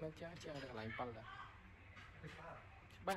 nó chả chơi được lại bao lần, ba